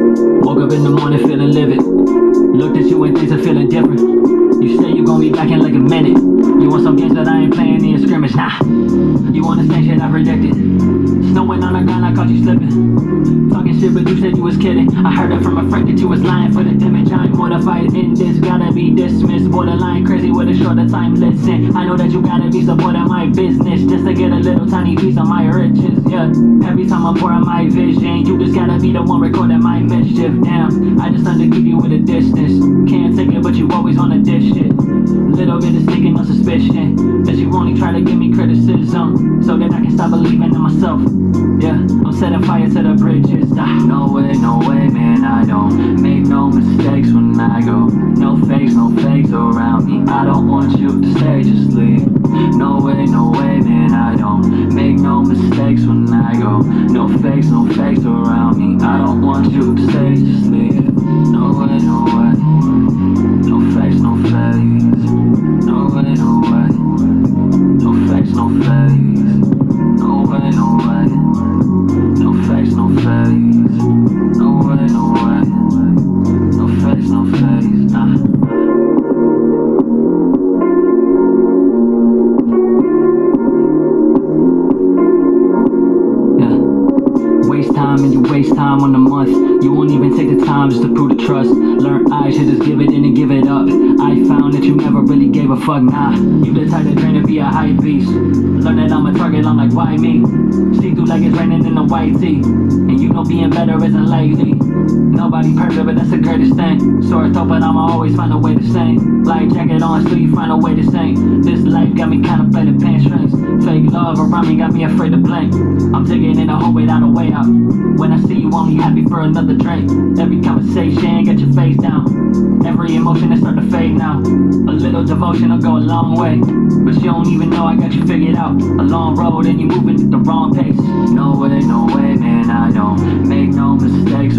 Woke up in the morning feeling livid. Looked at you and things are feeling different. You say you gon' be back in like a minute. You want some games that I ain't playing in scrimmage, nah. You want the same shit I predicted. Snowing on the ground, I caught you slipping. Talking shit, but you said you was kidding. I heard it from a friend that you was lying for the image. I'm mortified in this, gotta be dismissed. Borderline crazy with a shorter time. Listen, I know that you gotta be supporting my business just to get a little tiny piece of my riches. Yeah, every time I'm pouring my vision, you just gotta be the one recording my mischief. Damn, I just under keep you with a distance. Can't take it, but you always wanna dish it. Little bit of no suspicion that you only try to give me criticism so that I can stop believing in myself. Yeah, I'm setting fire to the bridges. Ah, no way, no way, man. I don't make no mistakes when I go. No fakes, no fakes around me. I don't want you to stay, just leave. No way, no way, man. I don't make no mistakes when I go. No fakes, no fakes around me. I don't want you to stay, just leave. Time and you waste time on the month. You won't even take the time just to prove the trust. Learn I should just give it in and give it up. I found that you never really gave a fuck, nah. You the type to train to be a hype beast. Learn that I'm a target, I'm like, why me? See through like it's raining in a white tee. And you know being better isn't likely. Nobody perfect, but that's the greatest thing. Sore throat, but I'ma always find a way to sing. Life jacket on, so you find a way to sing. This love around me got me afraid to blink. I'm digging in a hole without a way out. When I see you, only happy for another drink. Every conversation, get your face down. Every emotion is start to fade now. A little devotion will go a long way. But you don't even know I got you figured out. A long road and you moving at the wrong pace. No way, no way, man, I don't make no mistakes